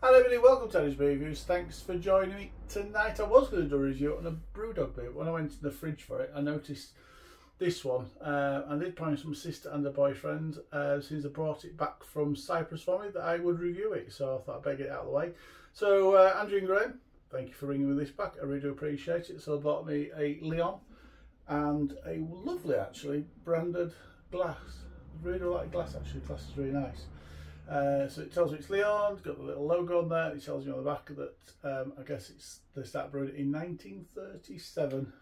Hello everybody, welcome to Andy's Reviews. Thanks for joining me tonight. I was going to do a review on a Brewdog beer, when I went to the fridge for it, I noticed this one. Uh, I did promise my sister and her boyfriend, uh, since I brought it back from Cyprus for me, that I would review it. So I thought I'd better get it out of the way. So uh, Andrew and Graham, thank you for bringing me this back. I really do appreciate it. So I bought me a Leon and a lovely, actually, branded glass. I really like glass, actually. Glass is really nice. Uh, so it tells me it's Leon, it's got the little logo on there, it tells you on the back that um, I guess it's they started brewing it in 1937.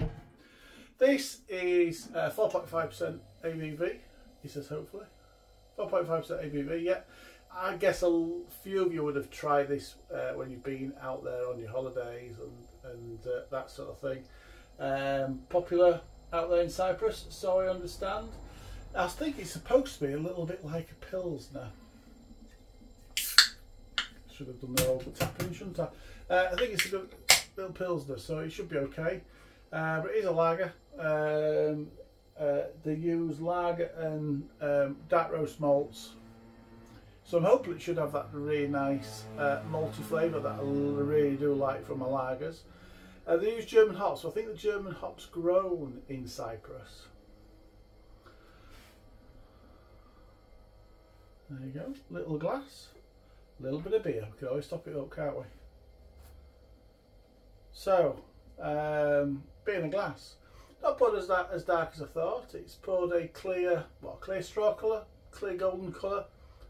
This is 4.5% uh, ABV, he says hopefully. 4.5% ABV, yeah. I guess a few of you would have tried this uh, when you've been out there on your holidays and, and uh, that sort of thing. Um, popular out there in Cyprus, so I understand. I think it's supposed to be a little bit like a Pilsner should have done the old tapping, shouldn't I? Uh, I think it's a good little Pilsner, so it should be okay. Uh, but it is a lager. Um, uh, they use lager and um, dark roast malts. So I'm hoping it should have that really nice uh, malty flavour that I really do like from my lagers. Uh, they use German hops, so I think the German hops grown in Cyprus. There you go, little glass. A little bit of beer. We can always top it up, can't we? So, um, beer in a glass. Not poured as, that, as dark as I thought. It's poured a clear, what, clear straw colour, clear golden colour,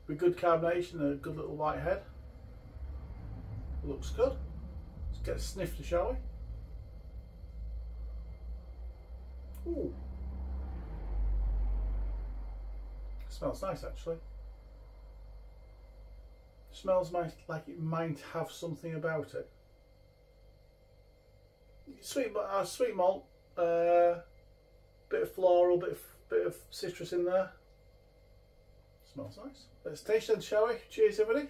with good carbonation and a good little white head. Looks good. Let's get a snifter, shall we? Ooh. Smells nice actually. Smells nice. like it might have something about it. Sweet, uh, sweet malt, uh, bit of floral, bit of, bit of citrus in there. Smells nice. Let's taste it, shall we? Cheers, everybody.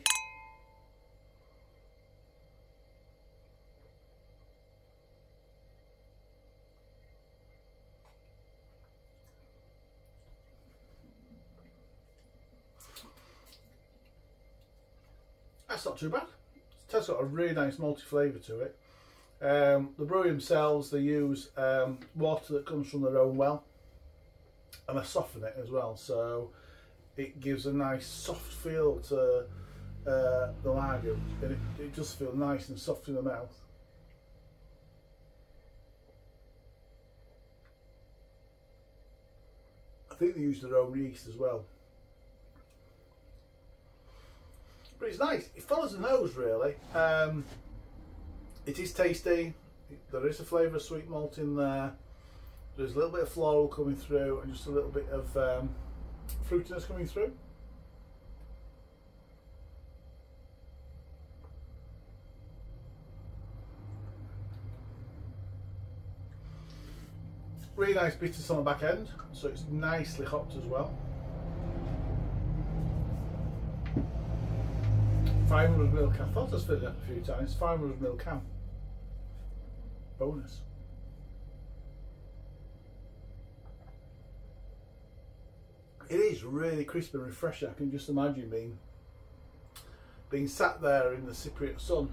Not too bad. It has got a really nice malty flavour to it. Um, the brewery themselves, they use um, water that comes from their own well and they soften it as well. So it gives a nice soft feel to uh, the lager and it, it does feel nice and soft in the mouth. I think they use their own yeast as well. But it's nice. It follows the nose really. Um, it is tasty. There is a flavour of sweet malt in there. There's a little bit of floral coming through and just a little bit of um, fruitiness coming through. Really nice bitters on the back end, so it's nicely hopped as well. 500 mil can. I thought I was filled up a few times. 500 mil can. Bonus. It is really crisp and refreshing. I can just imagine being being sat there in the Cypriot sun.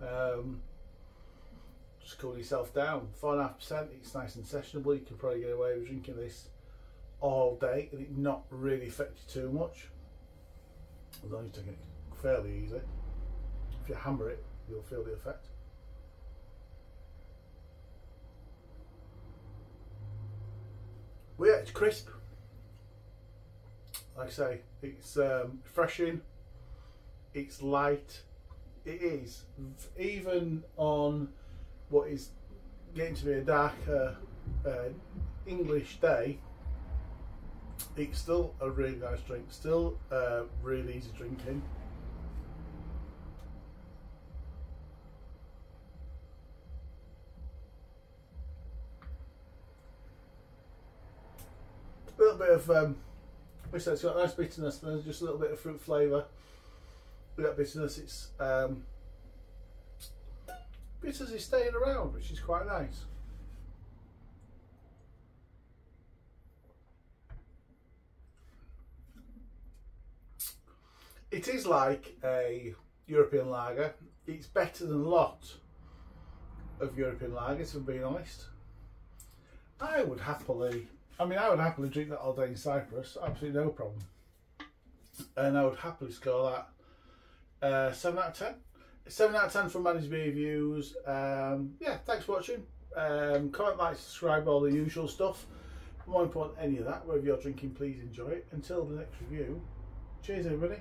Um, just cool yourself down. Four and a half percent. It's nice and sessionable. You can probably get away with drinking this all day and it not really affect you too much. As long as you take it fairly easy. If you hammer it, you'll feel the effect. Well, yeah, it's crisp. Like I say, it's um, refreshing. It's light. It is even on what is getting to be a darker uh, English day. It's still a really nice drink. Still uh, really easy drinking. A little bit of, um, which it's got nice bitterness, there's just a little bit of fruit flavour. Without bitterness, it's um, bitters is staying around, which is quite nice. It is like a European lager. It's better than a lot of European lagers, if I'm being honest. I would happily, I mean, I would happily drink that all day in Cyprus, absolutely no problem. And I would happily score that uh, 7 out of 10. 7 out of 10 from Andy's Reviews. Um, yeah, thanks for watching. Um, comment, like, subscribe, all the usual stuff. More important any of that, wherever you're drinking, please enjoy it. Until the next review, cheers everybody.